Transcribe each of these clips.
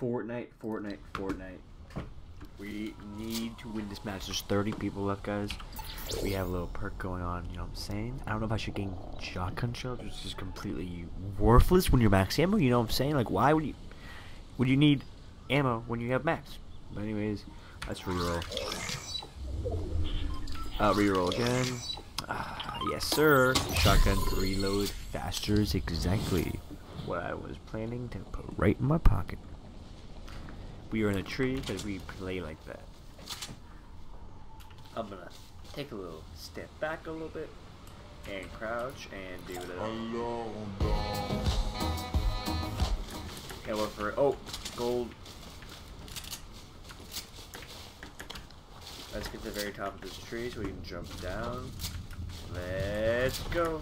Fortnite, Fortnite, Fortnite. We need to win this match. There's 30 people left, guys. We have a little perk going on, you know what I'm saying? I don't know if I should gain shotgun shells, which is completely worthless when you're max ammo, you know what I'm saying? Like, why would you would you need ammo when you have max? But anyways, let's reroll. Uh, reroll again. Ah, yes, sir. Shotgun reload faster is exactly what I was planning to put right in my pocket. We are in a tree because we play like that. I'm gonna take a little step back a little bit and crouch and do the. And look for it. oh gold. Let's get to the very top of this tree so we can jump down. Let's go.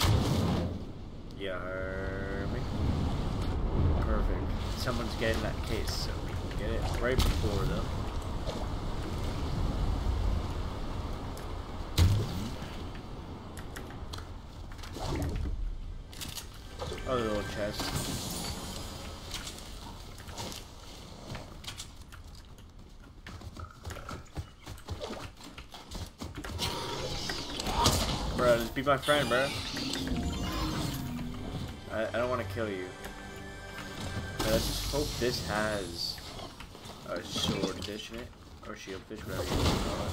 Me. Perfect. Someone's getting that case, so we can get it right before them. Other little chest. Bro, just be my friend, bro. I, I don't want to kill you. Let's just hope this has a sword fish in it. Or shield fish, whatever you want to call it.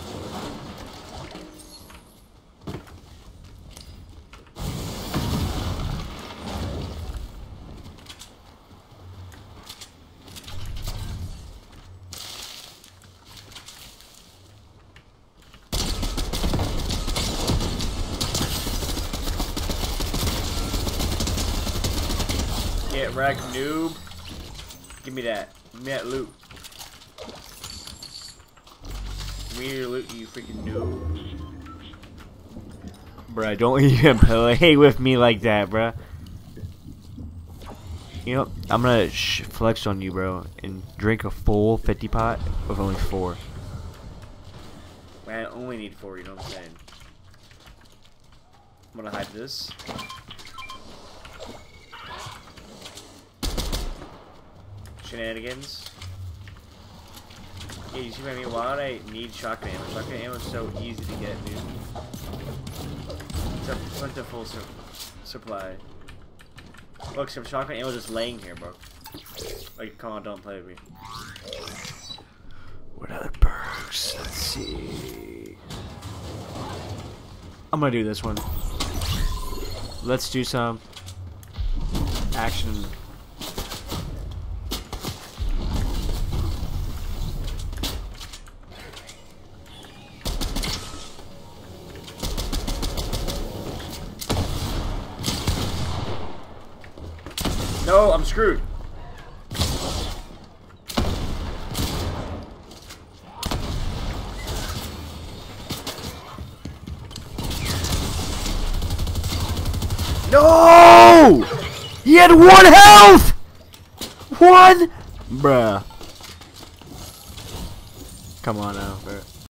Get wrecked, noob. Give me that. Give me that loot. Your loot, you freaking noob. Bruh, don't even play with me like that, bruh. You know, I'm gonna flex on you, bro, and drink a full 50 pot with only four. Man, I only need four, you know what I'm saying? I'm gonna hide this. shenanigans. Yeah, you see what I mean? Why would I need shotgun ammo? Shotgun ammo is so easy to get, dude. It's a plentiful su supply. Look, some shotgun ammo just laying here, bro. Like, come on, don't play with me. What other perks? Let's see. I'm gonna do this one. Let's do some action No, I'm screwed. No! He had one health! One? Bruh. Come on now, bro.